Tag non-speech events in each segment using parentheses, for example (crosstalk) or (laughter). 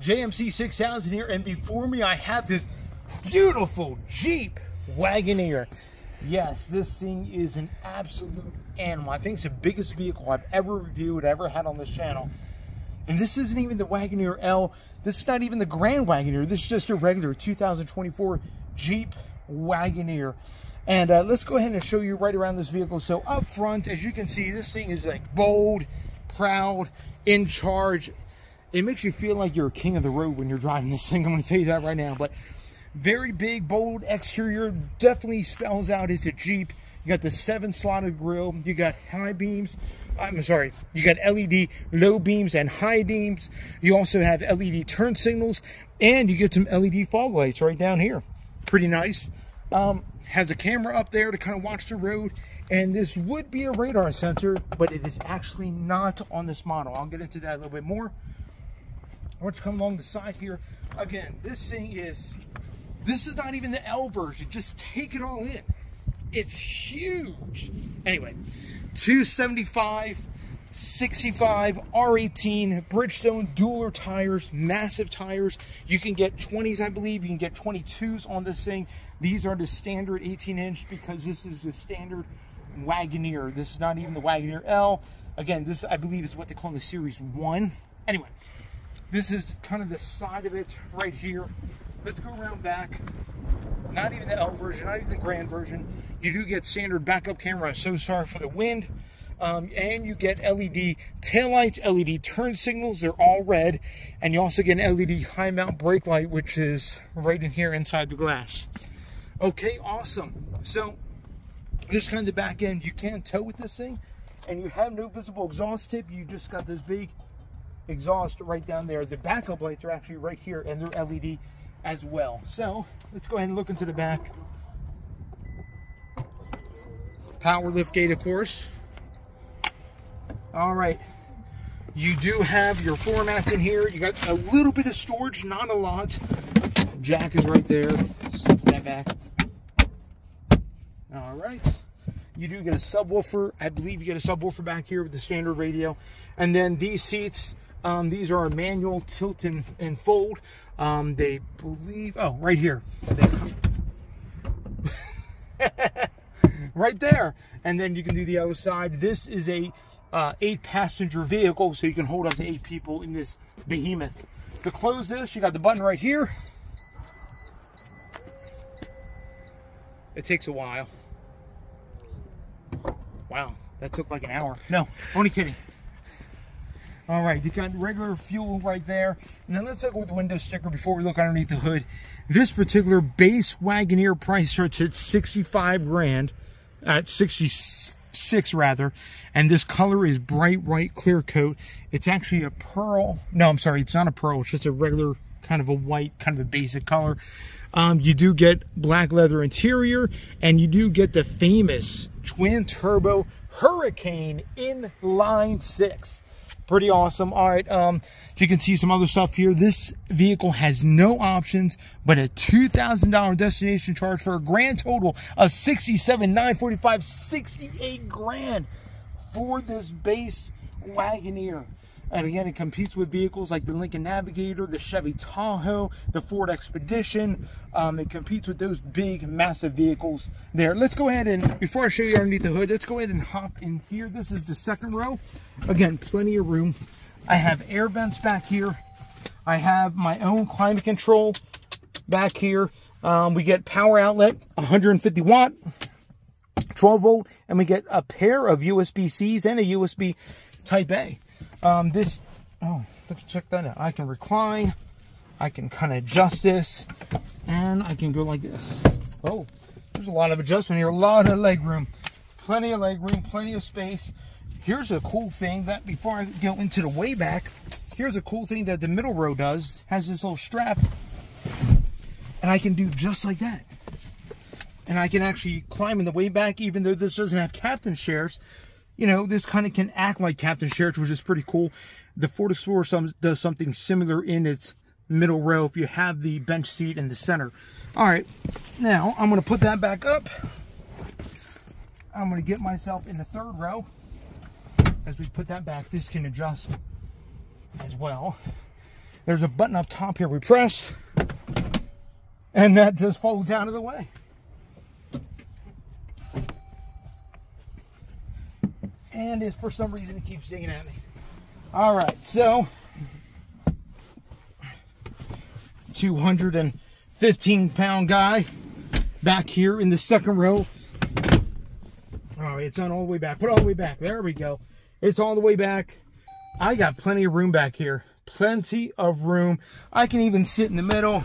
JMC 6000 here, and before me I have this beautiful Jeep Wagoneer. Yes, this thing is an absolute animal. I think it's the biggest vehicle I've ever reviewed, ever had on this channel. And this isn't even the Wagoneer L. This is not even the Grand Wagoneer. This is just a regular 2024 Jeep Wagoneer. And uh, let's go ahead and show you right around this vehicle. So up front, as you can see, this thing is like bold, proud, in charge. It makes you feel like you're a king of the road when you're driving this thing. I'm going to tell you that right now. But very big, bold exterior. Definitely spells out it's a Jeep. You got the seven slotted grille. You got high beams. I'm sorry. You got LED low beams and high beams. You also have LED turn signals. And you get some LED fog lights right down here. Pretty nice. Um, has a camera up there to kind of watch the road. And this would be a radar sensor, but it is actually not on this model. I'll get into that a little bit more. I want to come along the side here. Again, this thing is, this is not even the L version. Just take it all in. It's huge. Anyway, 275, 65, R18, Bridgestone Dueler tires, massive tires. You can get 20s, I believe. You can get 22s on this thing. These are the standard 18 inch because this is the standard Wagoneer. This is not even the Wagoneer L. Again, this I believe is what they call the Series 1. Anyway, this is kind of the side of it right here. Let's go around back. Not even the L version, not even the Grand version. You do get standard backup camera. I'm so sorry for the wind. Um, and you get LED taillights, LED turn signals. They're all red. And you also get an LED high mount brake light, which is right in here inside the glass. Okay, awesome. So this kind of the back end, you can tow with this thing. And you have no visible exhaust tip. You just got this big exhaust right down there. The backup lights are actually right here and they're LED as well. So let's go ahead and look into the back. Power lift gate, of course. All right. You do have your floor mats in here. You got a little bit of storage, not a lot. Jack is right there. that back. All right. You do get a subwoofer. I believe you get a subwoofer back here with the standard radio. And then these seats, um, these are manual tilt and, and fold. Um, they believe, oh, right here. (laughs) right there. And then you can do the other side. This is a uh, eight passenger vehicle, so you can hold up to eight people in this behemoth. To close this, you got the button right here. It takes a while. Wow, that took like an hour. No, only kidding. All right, you got regular fuel right there. And then let's look at the window sticker before we look underneath the hood. This particular base Wagoneer price starts at 65 grand, at 66 rather. And this color is bright white clear coat. It's actually a pearl. No, I'm sorry, it's not a pearl. It's just a regular kind of a white, kind of a basic color. Um, you do get black leather interior and you do get the famous twin turbo Hurricane inline six pretty awesome. All right, um, you can see some other stuff here. This vehicle has no options, but a $2,000 destination charge for a grand total of 67, 945, 68 grand for this base Wagoneer. And again, it competes with vehicles like the Lincoln Navigator, the Chevy Tahoe, the Ford Expedition. Um, it competes with those big, massive vehicles there. Let's go ahead and, before I show you underneath the hood, let's go ahead and hop in here. This is the second row. Again, plenty of room. I have air vents back here. I have my own climate control back here. Um, we get power outlet, 150 watt, 12 volt, and we get a pair of USB-Cs and a USB Type A. Um, this, oh, let's check that out. I can recline. I can kind of adjust this. And I can go like this. Oh, there's a lot of adjustment here. A lot of leg room. Plenty of leg room. Plenty of space. Here's a cool thing that before I go into the way back, here's a cool thing that the middle row does. Has this little strap. And I can do just like that. And I can actually climb in the way back even though this doesn't have captain chairs you know, this kind of can act like Captain Chairs, which is pretty cool. The Ford Explorer some, does something similar in its middle row if you have the bench seat in the center. All right, now I'm going to put that back up. I'm going to get myself in the third row. As we put that back, this can adjust as well. There's a button up top here we press, and that just folds out of the way. And is for some reason it keeps digging at me. All right, so 215 pound guy back here in the second row. All right, it's on all the way back. Put all the way back. There we go. It's all the way back. I got plenty of room back here. Plenty of room. I can even sit in the middle.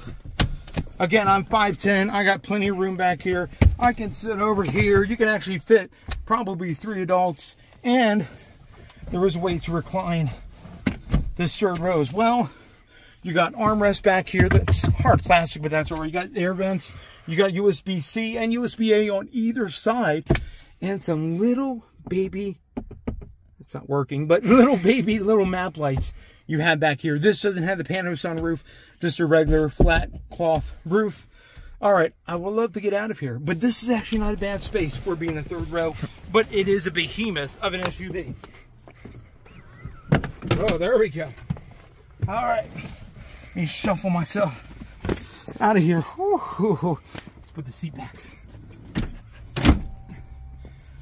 Again, I'm 5'10". I got plenty of room back here. I can sit over here. You can actually fit probably three adults. And there is a way to recline this third row as well. You got armrest back here that's hard plastic, but that's all right. You got air vents. You got USB-C and USB-A on either side. And some little baby, it's not working, but (laughs) little baby little map lights you have back here. This doesn't have the pano sunroof, just a regular flat cloth roof. All right, I would love to get out of here, but this is actually not a bad space for being a third row, but it is a behemoth of an SUV. Oh, there we go. All right, let me shuffle myself out of here. Let's put the seat back.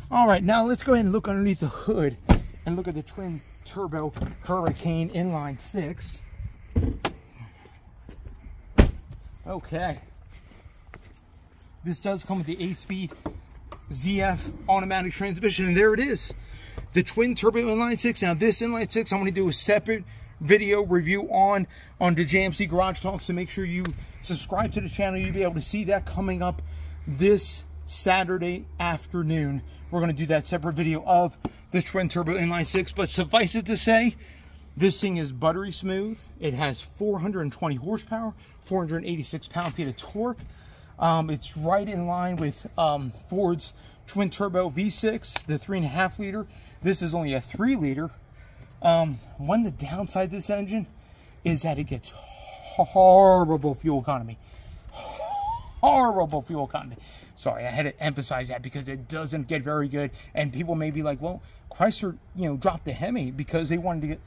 All right, now let's go ahead and look underneath the hood and look at the twin turbo Hurricane inline six. Okay. This does come with the 8-speed ZF automatic transmission, and there it is. The twin turbo inline six. Now this inline six, I'm gonna do a separate video review on on the JMC Garage Talk. So make sure you subscribe to the channel. You'll be able to see that coming up this Saturday afternoon. We're going to do that separate video of the twin turbo inline six. But suffice it to say, this thing is buttery smooth. It has 420 horsepower, 486 pound-feet of torque. Um, it's right in line with um, Ford's twin turbo V6, the three and a half liter. This is only a three liter. Um, one, the downside of this engine is that it gets horrible fuel economy. Horrible fuel economy. Sorry, I had to emphasize that because it doesn't get very good. And people may be like, well, Chrysler, you know, dropped the Hemi because they wanted to get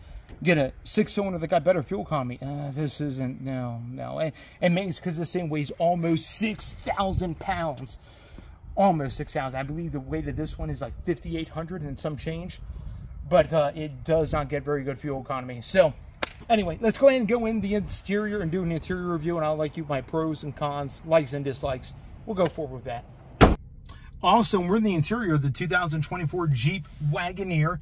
get a six cylinder that got better fuel economy. Uh, this isn't, no, no. And, and maybe it's because this thing weighs almost 6,000 pounds. Almost 6,000. I believe the weight of this one is like 5,800 and some change but uh, it does not get very good fuel economy. So anyway, let's go ahead and go in the exterior and do an interior review, and I'll like you my pros and cons, likes and dislikes. We'll go forward with that. Also, we're in the interior of the 2024 Jeep Wagoneer.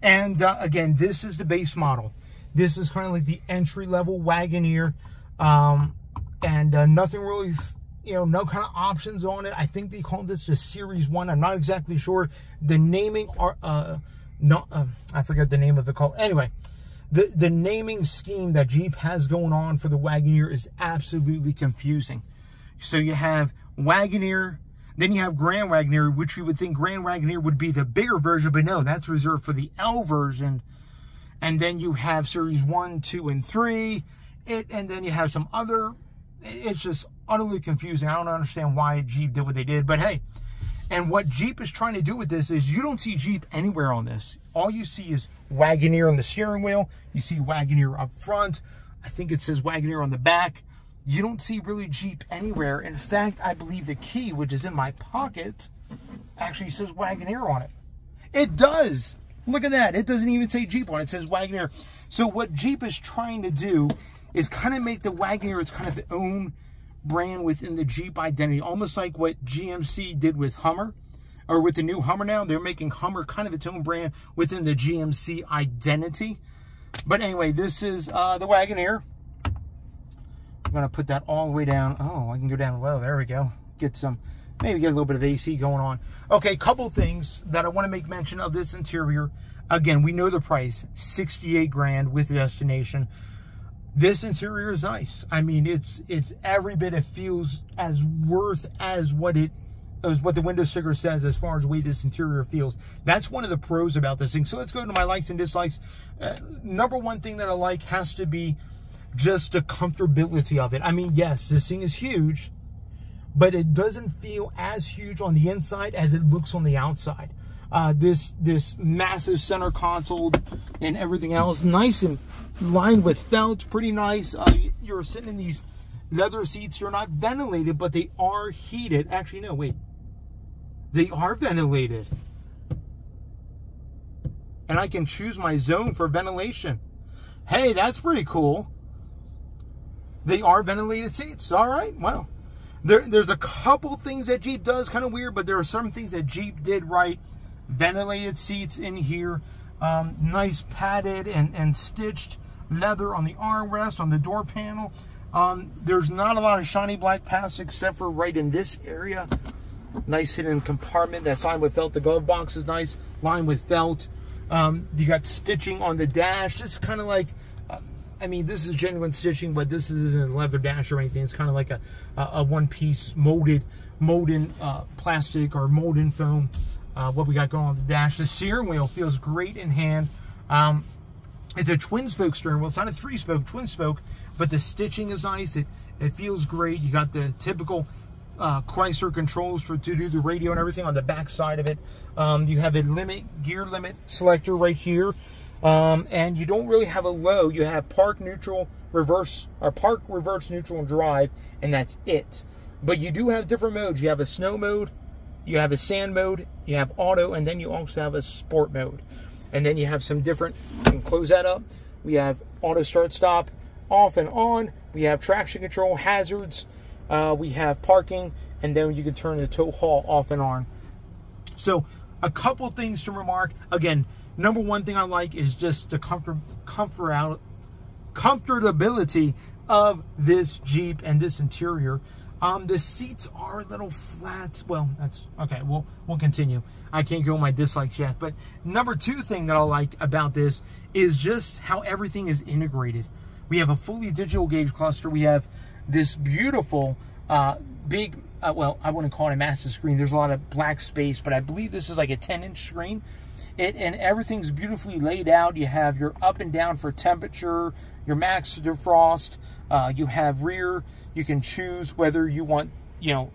And uh, again, this is the base model. This is kind of like the entry-level Wagoneer. Um, and uh, nothing really, you know, no kind of options on it. I think they call this the Series 1. I'm not exactly sure. The naming are... Uh, no, um, I forget the name of the call. Anyway, the, the naming scheme that Jeep has going on for the Wagoneer is absolutely confusing. So you have Wagoneer, then you have Grand Wagoneer, which you would think Grand Wagoneer would be the bigger version, but no, that's reserved for the L version. And then you have Series 1, 2, and 3. It, and then you have some other, it's just utterly confusing. I don't understand why Jeep did what they did, but hey, and what Jeep is trying to do with this is you don't see Jeep anywhere on this. All you see is Wagoneer on the steering wheel. You see Wagoneer up front. I think it says Wagoneer on the back. You don't see really Jeep anywhere. In fact, I believe the key, which is in my pocket, actually says Wagoneer on it. It does. Look at that. It doesn't even say Jeep on it. It says Wagoneer. So what Jeep is trying to do is kind of make the Wagoneer its kind of own brand within the Jeep identity, almost like what GMC did with Hummer, or with the new Hummer now. They're making Hummer kind of its own brand within the GMC identity. But anyway, this is uh, the Wagoneer. I'm going to put that all the way down. Oh, I can go down low. There we go. Get some, maybe get a little bit of AC going on. Okay, couple things that I want to make mention of this interior. Again, we know the price, 68 grand with destination this interior is nice. I mean, it's it's every bit it feels as worth as what it as what the window sticker says as far as the way this interior feels. That's one of the pros about this thing. So let's go to my likes and dislikes. Uh, number one thing that I like has to be just the comfortability of it. I mean, yes, this thing is huge, but it doesn't feel as huge on the inside as it looks on the outside. Uh, this this massive center console and everything else, nice and lined with felt, pretty nice. Uh, you're sitting in these leather seats. You're not ventilated, but they are heated. Actually, no, wait. They are ventilated. And I can choose my zone for ventilation. Hey, that's pretty cool. They are ventilated seats. All right, well. There, there's a couple things that Jeep does kind of weird, but there are some things that Jeep did right. Ventilated seats in here. Um, nice padded and, and stitched leather on the armrest, on the door panel. Um, there's not a lot of shiny black plastic except for right in this area. Nice hidden compartment that's lined with felt. The glove box is nice, lined with felt. Um, you got stitching on the dash. Just kind of like, uh, I mean, this is genuine stitching, but this isn't leather dash or anything. It's kind of like a, a, a one-piece molded, molded uh, plastic or molded foam. Uh, what we got going on the dash. The steering wheel feels great in hand. Um, it's a twin spoke steering wheel. It's not a three spoke, twin spoke, but the stitching is nice. It it feels great. You got the typical uh, Chrysler controls for to do the radio and everything on the back side of it. Um, you have a limit gear limit selector right here, um, and you don't really have a low. You have park neutral, reverse, or park, reverse, neutral, and drive, and that's it. But you do have different modes. You have a snow mode, you have a sand mode, you have auto, and then you also have a sport mode. And then you have some different, you can close that up. We have auto start stop, off and on. We have traction control, hazards. Uh, we have parking, and then you can turn the tow haul off and on. So a couple things to remark. Again, number one thing I like is just the comfort, comfort out, comfortability of this Jeep and this interior. Um, the seats are a little flat. Well, that's okay. We'll we'll continue. I can't go my dislikes yet. But number two thing that I like about this is just how everything is integrated. We have a fully digital gauge cluster. We have this beautiful uh, big. Uh, well, I wouldn't call it a massive screen. There's a lot of black space, but I believe this is like a 10 inch screen. It, and everything's beautifully laid out. You have your up and down for temperature, your max defrost. Uh, you have rear. You can choose whether you want, you know,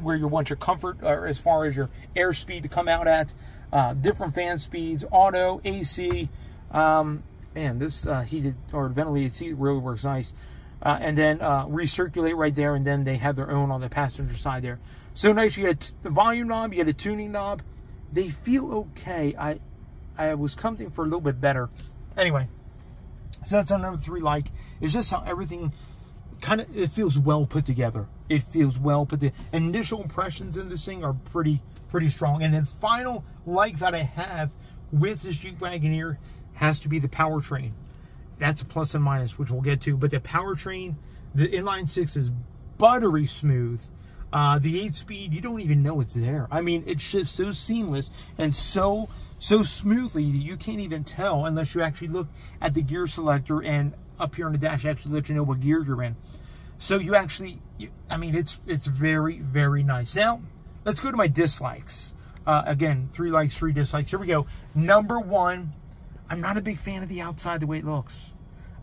where you want your comfort or as far as your airspeed to come out at. Uh, different fan speeds, auto, AC. Um, man, this uh, heated or ventilated seat really works nice. Uh, and then uh, recirculate right there, and then they have their own on the passenger side there. So nice. You get the volume knob, you get a tuning knob. They feel okay. I I was coming for a little bit better. Anyway, so that's on number three. Like, it's just how everything kind of it feels well put together. It feels well put together. Initial impressions in this thing are pretty pretty strong. And then final like that I have with this Jeep Wagoneer has to be the powertrain. That's a plus and minus, which we'll get to. But the powertrain, the inline six is buttery smooth. Uh, the eight speed, you don't even know it's there. I mean, it shifts so seamless and so so smoothly that you can't even tell unless you actually look at the gear selector and up here on the dash actually let you know what gear you're in. So you actually, I mean, it's it's very, very nice. Now, let's go to my dislikes. Uh, again, three likes, three dislikes. Here we go. Number one, I'm not a big fan of the outside, the way it looks.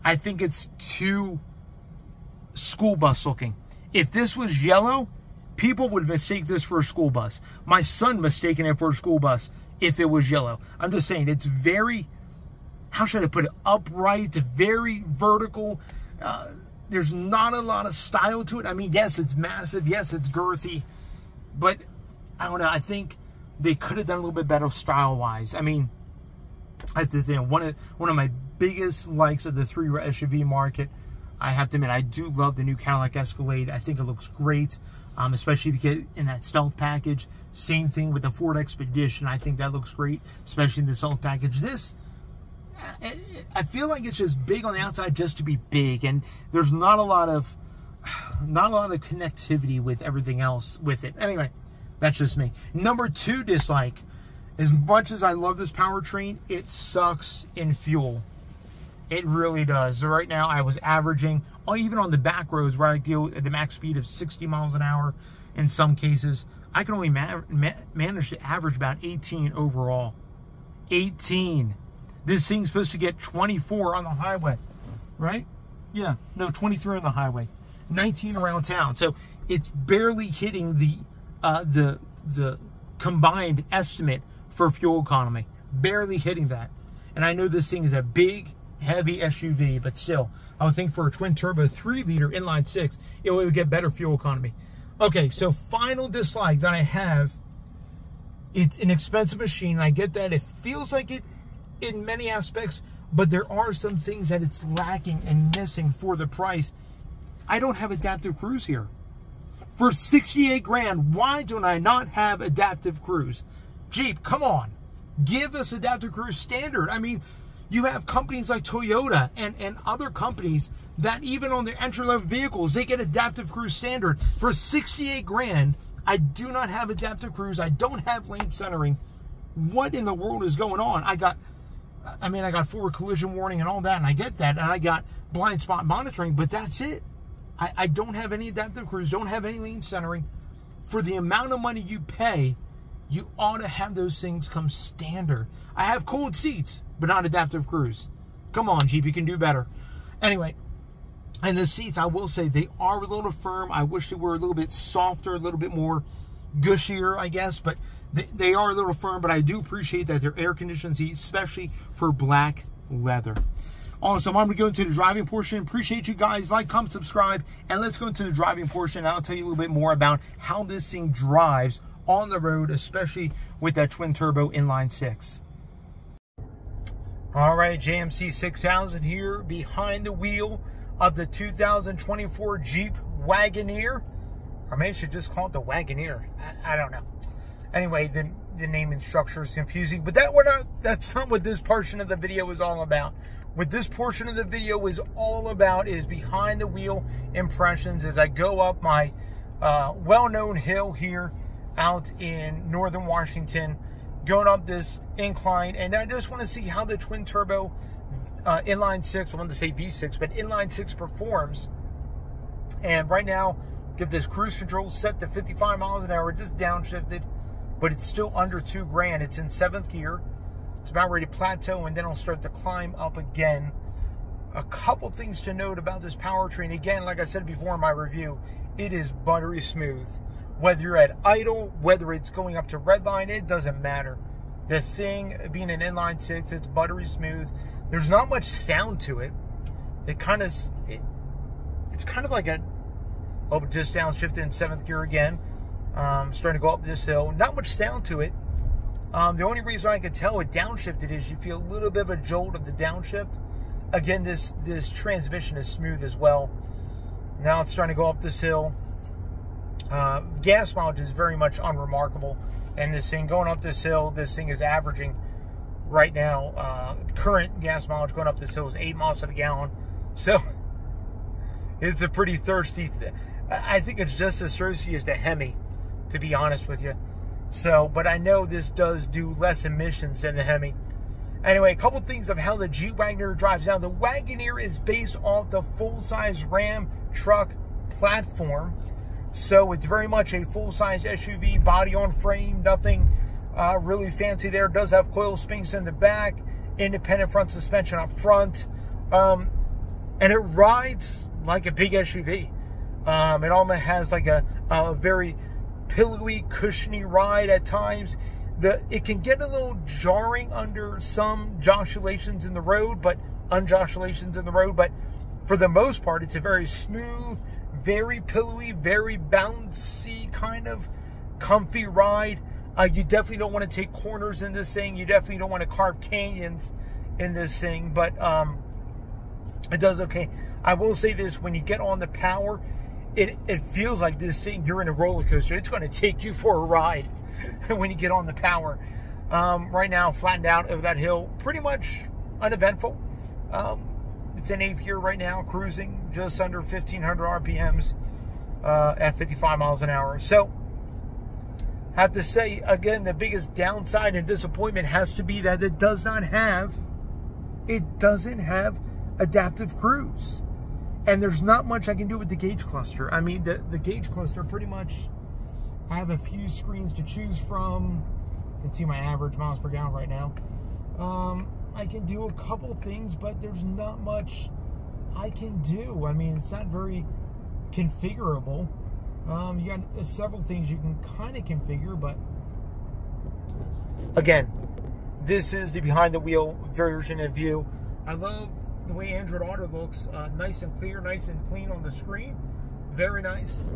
I think it's too school bus looking. If this was yellow, people would mistake this for a school bus. My son mistaken it for a school bus if it was yellow. I'm just saying, it's very, how should I put it, upright, very vertical. Uh, there's not a lot of style to it. I mean, yes, it's massive. Yes, it's girthy. But, I don't know, I think they could have done a little bit better style-wise. I mean, that's the thing. One of, one of my biggest likes of the three SUV market, I have to admit, I do love the new Cadillac Escalade. I think it looks great, um, especially if you get in that stealth package. Same thing with the Ford Expedition. I think that looks great, especially in the stealth package. This, I feel like it's just big on the outside just to be big, and there's not a lot of, not a lot of connectivity with everything else with it. Anyway, that's just me. Number two dislike. As much as I love this powertrain, it sucks in fuel. It really does. So right now I was averaging, oh, even on the back roads where I go at the max speed of 60 miles an hour in some cases, I can only ma ma manage to average about 18 overall. 18. This thing's supposed to get 24 on the highway, right? Yeah, no, 23 on the highway, 19 around town. So it's barely hitting the uh, the the combined estimate for fuel economy. Barely hitting that. And I know this thing is a big, heavy SUV, but still, I would think for a twin turbo 3 liter inline 6, it would get better fuel economy. Okay, so final dislike that I have it's an expensive machine. I get that. It feels like it in many aspects, but there are some things that it's lacking and missing for the price. I don't have adaptive cruise here. For 68 grand, why don't I not have adaptive cruise? Jeep, come on. Give us adaptive cruise standard. I mean, you have companies like Toyota and, and other companies that even on their entry-level vehicles, they get adaptive cruise standard. For 68 grand, I do not have adaptive cruise. I don't have lane centering. What in the world is going on? I got, I mean, I got forward collision warning and all that, and I get that, and I got blind spot monitoring, but that's it. I, I don't have any adaptive cruise, don't have any lane centering. For the amount of money you pay, you ought to have those things come standard. I have cold seats, but not adaptive cruise. Come on, Jeep, you can do better. Anyway, and the seats, I will say, they are a little firm. I wish they were a little bit softer, a little bit more gushier, I guess, but they, they are a little firm, but I do appreciate that they're air-conditioned seats, especially for black leather. Awesome. I'm going to go into the driving portion. Appreciate you guys. Like, comment, subscribe, and let's go into the driving portion. I'll tell you a little bit more about how this thing drives on the road, especially with that twin turbo inline six. All right, JMC 6000 here behind the wheel of the 2024 Jeep Wagoneer. Or maybe I should just call it the Wagoneer. I, I don't know. Anyway, the, the naming structure is confusing, but that we're not that's not what this portion of the video is all about. What this portion of the video is all about is behind the wheel impressions as I go up my uh, well-known hill here out in northern Washington, going up this incline, and I just want to see how the twin turbo uh, inline six, I wanted to say V6, but inline six performs. And right now, get this cruise control set to 55 miles an hour, just downshifted, but it's still under two grand. It's in seventh gear. It's about ready to plateau, and then I'll start to climb up again. A couple things to note about this powertrain. Again, like I said before in my review, it is buttery smooth. Whether you're at idle, whether it's going up to redline, it doesn't matter. The thing being an inline six, it's buttery smooth. There's not much sound to it. It kind of, it, it's kind of like a, oh, just downshifted in seventh gear again. Um, starting to go up this hill. Not much sound to it. Um, the only reason I can tell it downshifted is you feel a little bit of a jolt of the downshift. Again, this this transmission is smooth as well. Now it's starting to go up this hill. Uh, gas mileage is very much unremarkable. And this thing going up this hill, this thing is averaging right now, uh, current gas mileage going up this hill is 8 miles to the gallon. (laughs) So it's a pretty thirsty, th I think it's just as thirsty as the Hemi, to be honest with you. So, but I know this does do less emissions than the Hemi. Anyway, a couple things of how the Jeep Wagoneer drives. Now, the Wagoneer is based off the full-size Ram truck platform. So it's very much a full-size SUV, body on frame, nothing uh, really fancy there. Does have coil springs in the back, independent front suspension up front. Um, and it rides like a big SUV. Um, it almost has like a, a very pillowy, cushiony ride at times. The It can get a little jarring under some jostulations in the road, but unjostulations in the road. But for the most part, it's a very smooth, very pillowy, very bouncy kind of comfy ride. Uh, you definitely don't want to take corners in this thing. You definitely don't want to carve canyons in this thing, but um, it does okay. I will say this, when you get on the power, it, it feels like this thing, you're in a roller coaster. It's going to take you for a ride (laughs) when you get on the power. Um, right now, flattened out over that hill, pretty much uneventful. Um, it's in eighth gear right now, cruising just under 1,500 RPMs uh, at 55 miles an hour. So, have to say again the biggest downside and disappointment has to be that it does not have it doesn't have adaptive cruise. And there's not much I can do with the gauge cluster. I mean the the gauge cluster pretty much I have a few screens to choose from. You can see my average miles per gallon right now. Um, I can do a couple things but there's not much I can do I mean it's not very configurable um, you got several things you can kind of configure, but Again, this is the behind the wheel version of view. I love the way Android Auto looks. Uh, nice and clear, nice and clean on the screen. Very nice.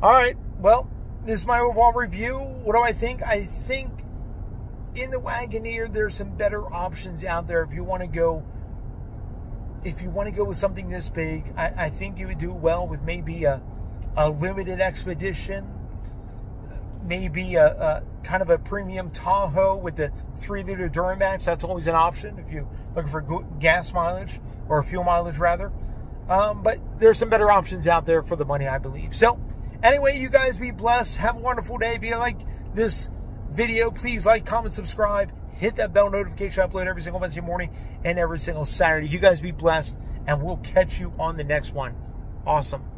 All right, well, this is my overall review. What do I think? I think in the Wagoneer, there's some better options out there if you want to go. If you want to go with something this big, I, I think you would do well with maybe a, a limited expedition, maybe a, a, kind of a premium Tahoe with the three liter Duramax. That's always an option if you're looking for gas mileage or fuel mileage rather. Um, but there's some better options out there for the money, I believe. So, anyway, you guys be blessed. Have a wonderful day. You like this video, please like, comment, subscribe, hit that bell notification. I upload every single Wednesday morning and every single Saturday. You guys be blessed, and we'll catch you on the next one. Awesome.